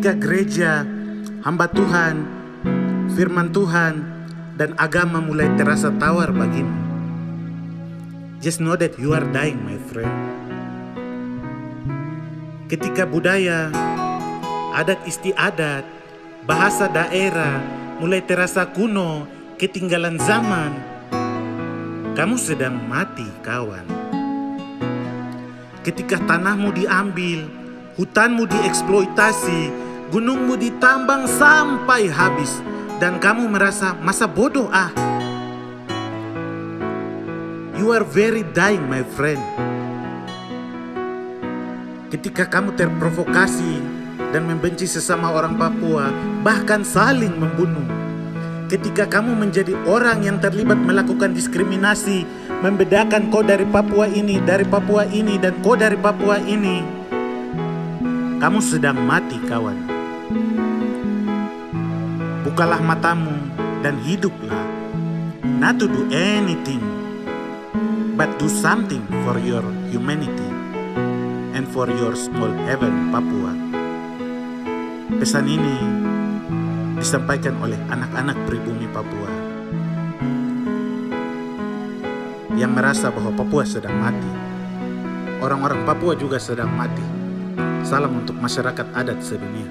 ketika gereja, hamba Tuhan, firman Tuhan, dan agama mulai terasa tawar bagimu. Just know that you are dying, my friend. Ketika budaya, adat istiadat, bahasa daerah mulai terasa kuno, ketinggalan zaman, kamu sedang mati, kawan. Ketika tanahmu diambil, hutanmu dieksploitasi, gunungmu ditambang sampai habis, dan kamu merasa masa bodoh ah. You are very dying, my friend. Ketika kamu terprovokasi dan membenci sesama orang Papua, bahkan saling membunuh. Ketika kamu menjadi orang yang terlibat melakukan diskriminasi, membedakan kau dari Papua ini, dari Papua ini, dan kau dari Papua ini, kamu sedang mati, kawan. Bukalah matamu dan hiduplah. Not to do anything, but do something for your humanity and for your small heaven, Papua. Pesan ini disampaikan oleh anak-anak pribumi Papua yang merasa bahwa Papua sedang mati. Orang-orang Papua juga sedang mati. Salam untuk masyarakat adat sedunia.